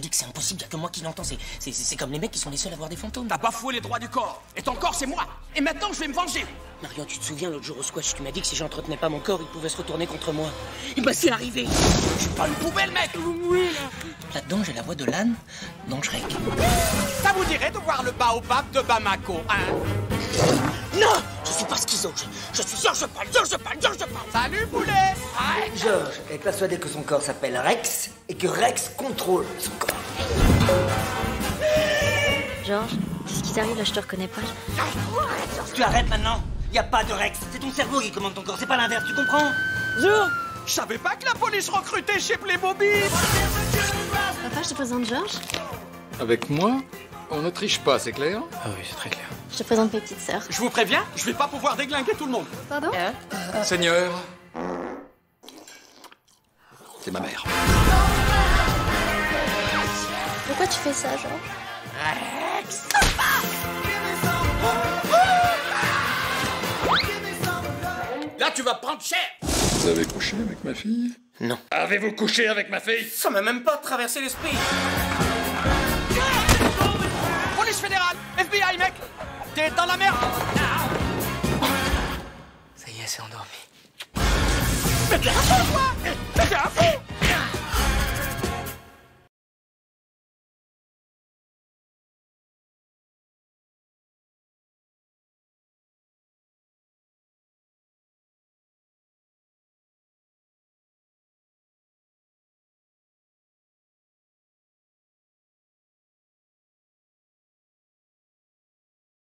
que moi qui l'entends. C'est, c'est, c'est comme les mecs qui sont les seuls à voir des fantômes. T'as bafoué les droits du corps. Et ton corps, c'est moi. Et maintenant, je vais me venger. Marion, tu te souviens l'autre jour au squash, tu m'as dit que si j'entretenais pas mon corps, il pouvait se retourner contre moi. Et bah c'est arrivé. Je suis pas une poubelle, mec. Là-dedans, j'ai la voix de l'âne dans Shrek. Ça vous dirait de voir le baobab de Bamako, hein? Non Je suis pas schizo. Je, je suis Georges Pal, Georges Pal, Georges Pal. Salut, poulet Georges est persuadé que son corps s'appelle Rex et que Rex contrôle son corps. Georges, qu'est-ce qui t'arrive là? Je te reconnais pas. Tu arrêtes maintenant. Y a pas de Rex. C'est ton cerveau qui commande ton corps. C'est pas l'inverse, tu comprends? Je savais pas que la police recrutait chez Playmobil Papa, je te présente Georges. Avec moi On ne triche pas, c'est clair? Ah oui, c'est très clair. Je te présente mes petites sœurs. Je vous préviens, je vais pas pouvoir déglinguer tout le monde. Pardon? Seigneur C'est ma mère. Pourquoi tu fais ça, Georges Là, tu vas prendre cher Vous avez couché avec ma fille Non. Avez-vous couché avec ma fille Ça m'a même pas traversé l'esprit. Police fédérale FBI, mec T'es dans la merde Ça y est, c'est endormi. 这是阿凤吗这是阿凤